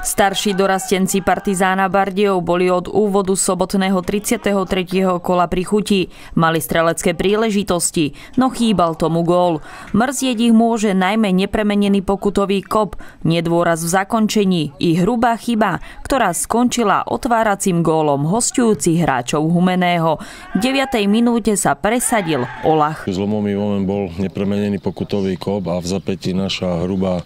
Starší dorastenci Partizána Bardejov boli od úvodu sobotného 33. kola pri chuti. Mali strelecké príležitosti, no chýbal tomu gól. Mrzieť ich môže najmä nepremenený pokutový kop, nedôraz v zakončení i hrubá chyba, ktorá skončila otváracím gólom hostujúcich hráčov Humeného. V 9. minúte sa presadil Olach. Zlomový moment bol nepremenený pokutový kop a v zapätí naša hrubá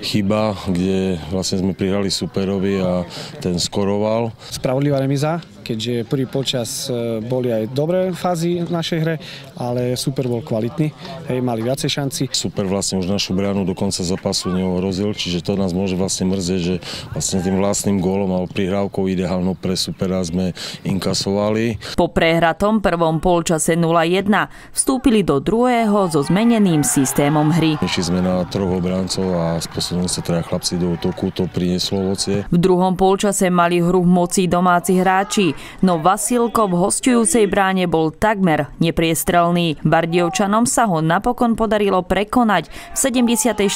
chyba, kde vlastne sme prihrali superovi a ten skoroval. Spravodlivá remiza, keďže prvý počas e, boli aj dobré fázy v našej hre, ale super bol kvalitný, hej, mali viacej šanci. Super vlastne už našu bránu do konca zápasu neohrozil, čiže to nás môže vlastne mrzieť, že vlastne tým vlastným gólom alebo prihrávkou ideálnou pre supera sme inkasovali. Po prehratom prvom polčase 0-1 vstúpili do druhého so zmeneným systémom hry. Išli sme na troch obrancov a sposobili sa teda chlapci do útoku, to prinieslo ovocie. V druhom polčase mali hru v moci domáci hráči, no Vasilko v hostujúcej bráne bol takmer nepriestrelný. Bardiovčanom sa ho napokon podarilo prekonať v 74.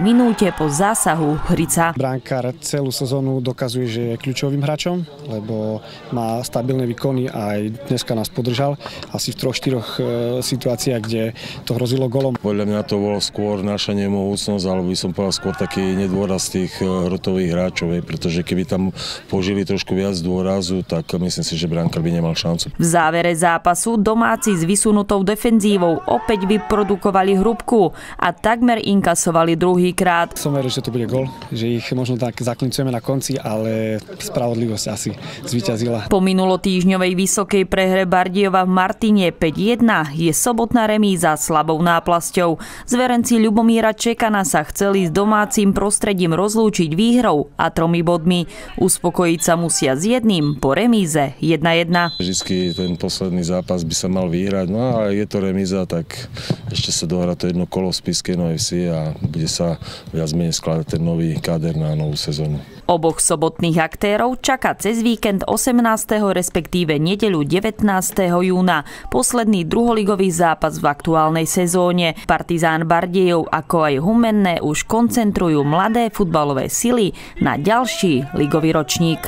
minúte po zásahu Hrica. Bránkár celú sezónu dokazuje, že je kľúčovým hráčom, lebo má stabilné výkony a aj dneska nás podržal. Asi v troch, štyroch e, situáciách, kde to hrozilo golom. Podľa mňa to bolo skôr naša nemohúcnosť, alebo by som povedal skôr taký nedôraz tých e, hrotových hráčov, pretože keby tam požili trošku viac dôrazu, tak myslím si, že Brankar by nemal šancu. V závere zápasu domáci s vysunutou defenzívou opäť vyprodukovali hrubku a takmer inkasovali druhý krát. Som veril, že to bude gol, že ich možno tak zaklincujeme na konci, ale spravodlivosť asi zvíťazila. Po minulotýžňovej vysokej prehre Bardiova v Martine 5-1 je sobotná remíza slabou náplasťou. Zverenci Ľubomíra Čekana sa chceli s domácim prostredím rozlúčiť výhrou a tromi bodmi. Uspokojiť sa musia s jedným po remíze 1-1. Vždycky ten posledný zápas by sa mal vyhrať, no a je to remíza, tak ešte sa dohrá to jedno kolo v Spiske Vsi a bude sa viac menej skladať ten nový káder na novú sezónu. Oboch sobotných aktérov čaká cez víkend 18. respektíve nedeľu 19. júna posledný druholigový zápas v aktuálnej sezóne. Partizán Bardejov ako aj Humenné už koncentrujú mladé futbalové sily na ďalší ligový ročník.